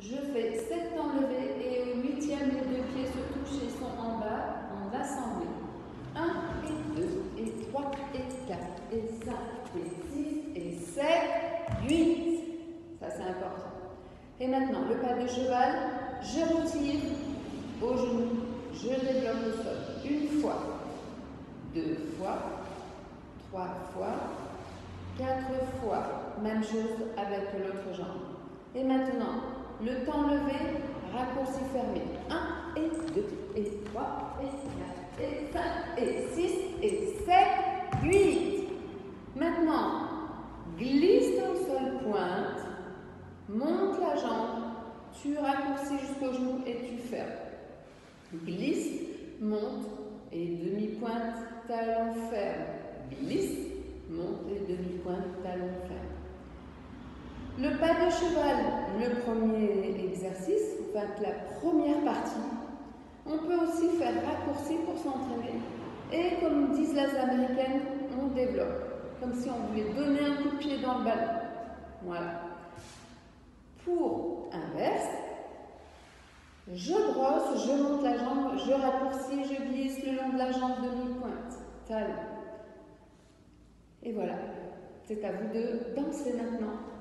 Je fais 7 temps levés et au huitième, les deux pieds se touchent et sont en bas en assemblée. 1 et 2 et 3 et 4 et 5 et 6 et 7, 8. Ça c'est important. Et maintenant, le pas de cheval, je retire au genou, je développe le sol. Une fois, deux fois, trois fois, quatre fois. Même chose avec l'autre jambe. Et maintenant, le temps levé, raccourci fermé. 1 et 2 et 3 et 4 et 5 et 6 et 7, 8. Maintenant, glisse ton sol pointe, monte la jambe, tu raccourcis jusqu'au genou et tu fermes. Glisse, monte et demi-pointe, talon ferme. Glisse, monte et demi-pointe, talon ferme. Le pas de cheval, le premier exercice, enfin la première partie. On peut aussi faire raccourci pour s'entraîner. Et comme disent les américaines, on développe. Comme si on voulait donner un coup de pied dans le ballon. Voilà. Pour inverse, je brosse, je monte la jambe, je raccourcis, je glisse le long de la jambe demi-pointe. Talon. Et voilà. C'est à vous de danser maintenant.